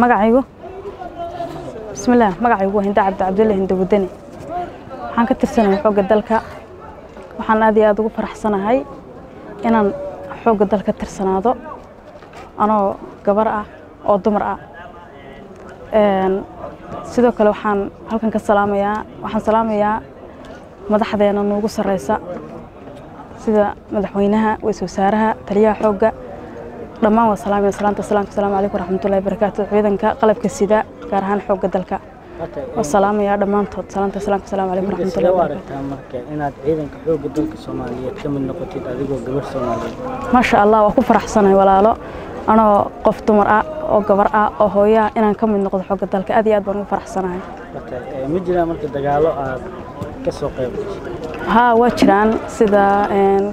magacaygu? Bismillaah magacaygu waa hinda cabdi cabdulle hinda wadani waxaan ka tirsanahay xoogga dalka. Waxaan aad iyo aad ugu faraxsanahay inaan xoogga dalka tirsanaado. Anoo gabar ah oo dumar ah. Sidoo kale waxaan halkan ka salaamayaa waxaan salaamayaa madaxdeena noogu sareysa sida madaxweynaha waysul wasaaraha taliyaha xoogga dhammaan waa salaamaya salaanta salaamka asalaamu calaykum waraxmatullahi barakaatu ciidanka qalabka sida gaar ahaan xoogga dalka. Waa salaamaya dhammaantood. Salaanta salaamka asalaamu calaykum waraxmatullahi barakaatu marka inaad ciidanka xoogga dalka soomaaliyeed ka mid noqotid adigoo gabar soomaaliyeed? Maasha allah waa ku faraxsanahay walaalo. Anoo qof dumar ah oo gabar ah oo hooyo ah inaan ka mid noqdo xoogga dalka aad iyo aad baan ugu faraxsanahay. Eh, ma jiraan marka dagaalo aad ka soo qayb gashay haa waa jiraan sida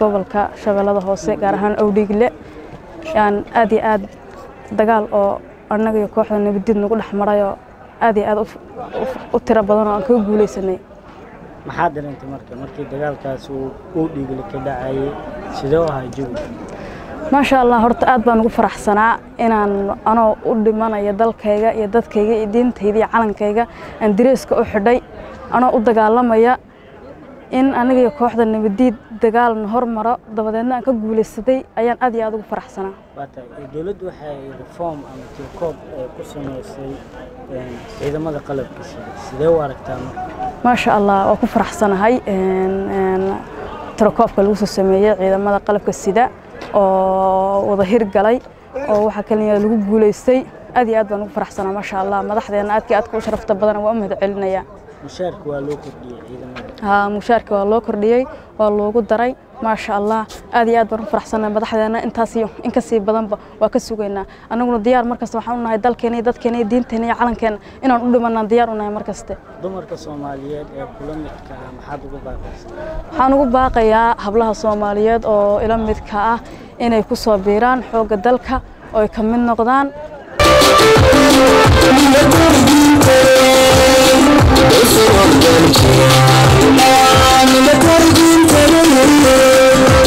gobolka shabeellada hoose gaar ahaan owdhiigle yaan aad iyo aad dagaal oo annaga iyo kooxda nabaddiid nagu dhex marayoo aad iyo aad u tiro badan oo aan kaga guulaysanay. Maxaa dareentay marka markii dagaalkaas uu dhiigli ka dhacayay sidee u ahaa jawi? Maasha allah horta aad baan ugu faraxsanaa inaan anoo u dhimanaya dalkayga iyo dadkayga iyo diintayda iyo calankayga. Aan dareeska u xidhay anoo u dagaalamaya in aniga iyo kooxda nabadiid dagaalna hormaro dabadeedna aan ka guulaysaday ayaan aad iyo aad ugu faraxsanaa. Dowladdu waxay reform ama tirkoob eh, ku samaysay ciidamada qalabka sidee u aragtaa maasha allah waa ku faraxsanahay tirakoobka lagu soo sameeyey ciidamada qalabka sida oo wada hirgalay oo waxaa kaliya lagu guulaystay. Aad iyo aad baan ugu faraxsanaa maasha allah. Madaxdeena aadkii aadka u sharafta badan waa u mahad celinayaa mushaarka waa loo kordhiyey ciidamada mushaarka waa loo kordhiyey waa loogu daray. Maasha allah aad iyo aad baan u faraxsanahay madaxdeena. Intaas iyo in ka sii badanba waa ka sugaynaa annaguna diyaar markasta waxaan u nahay dalkeena iyo dadkeena iyo diinteena iyo calankeena inaan u dhimanaan diyaar u nahay markaste dumarka soomaaliyeed ee kula midka ah maxaad ugu baaqaysaa? Waxaan ugu baaqayaa hablaha soomaaliyeed oo ila midka ah inay ku soo biiraan xoogga dalka oo ay ka mid noqdaan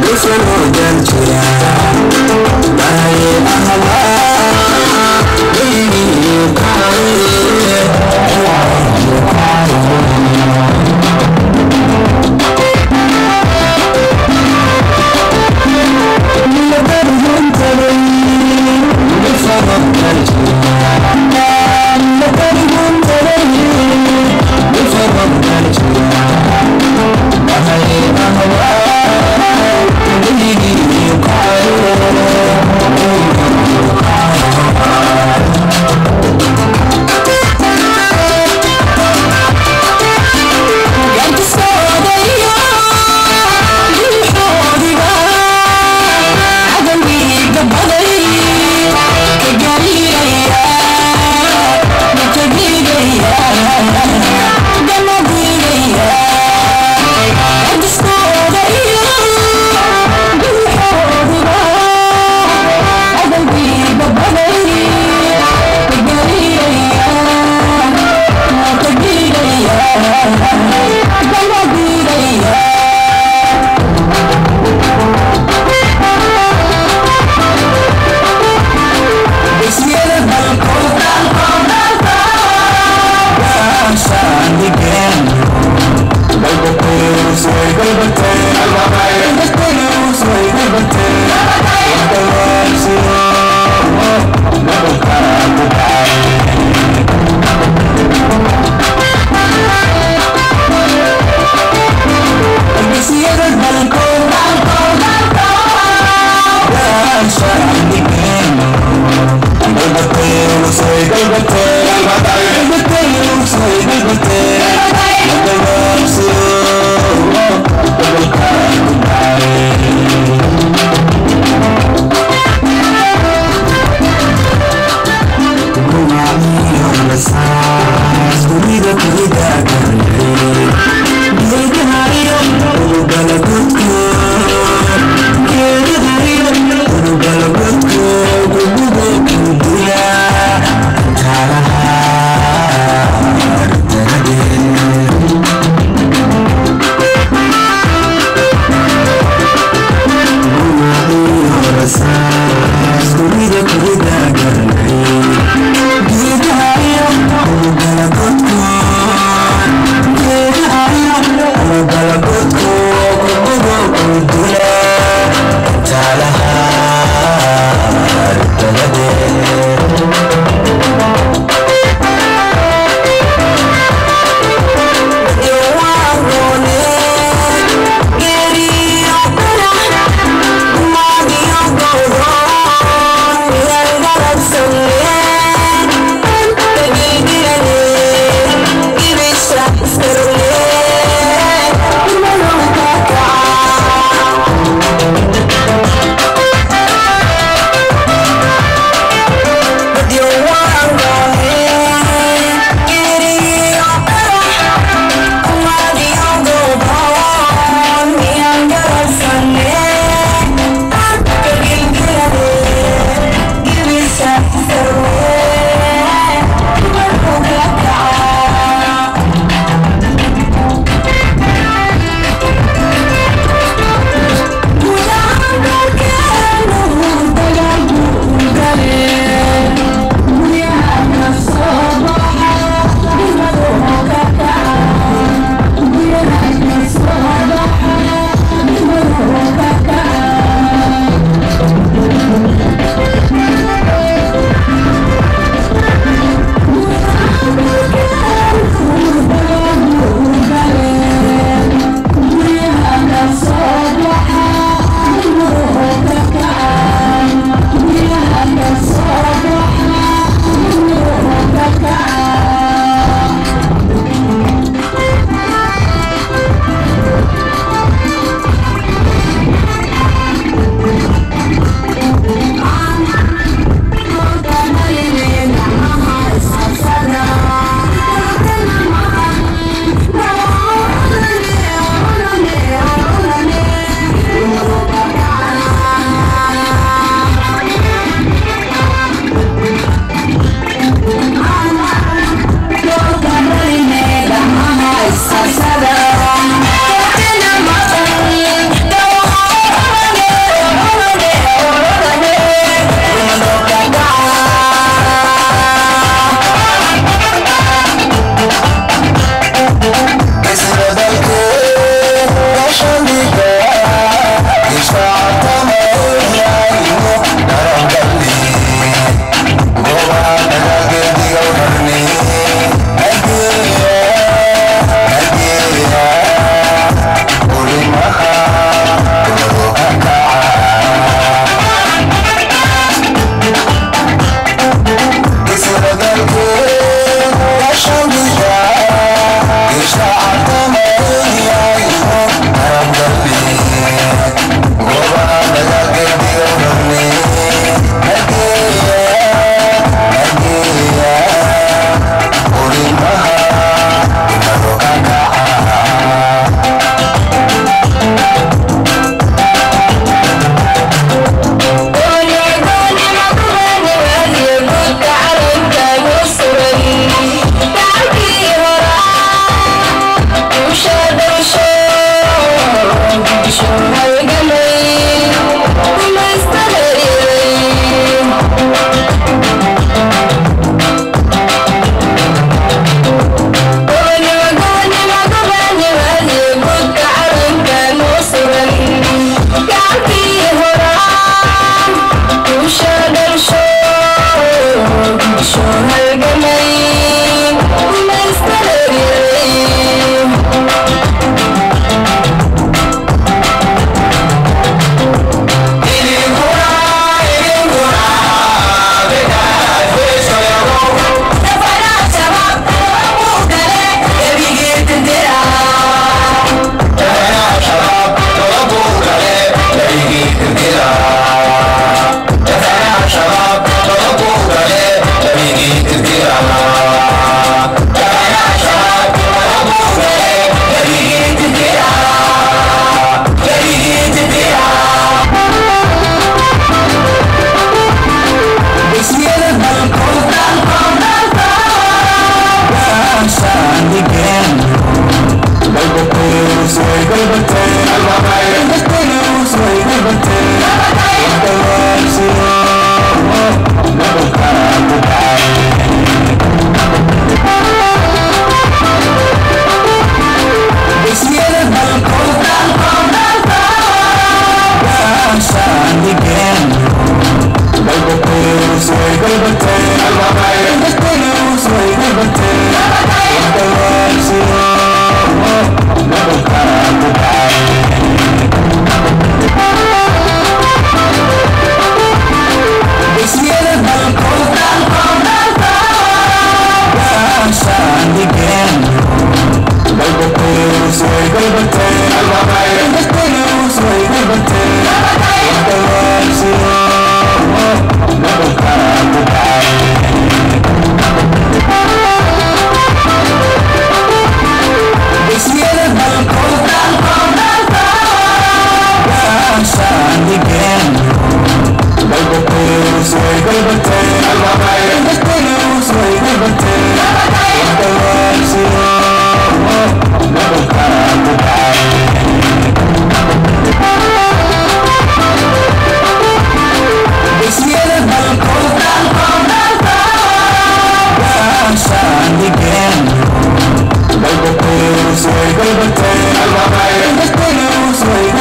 Listen, oh, don't you? I, I,